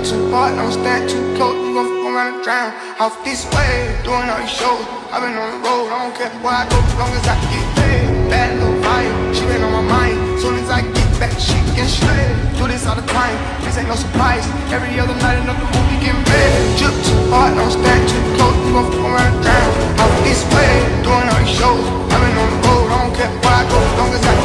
Too far, don't stand too close, you gon' fuck around and drown Off this way, doing all these shows. I've been on the road, I don't care where I go As long as I get paid. Bad little fire, she been on my mind. Soon as I get back, she get shredded Do this all the time, this ain't no surprise. Every other night, another movie getting bad Jump too hard, don't stand too close, you gon' fuck around and drown Off this way, doing all these shows. I've been on the road, I don't care where I go As long as I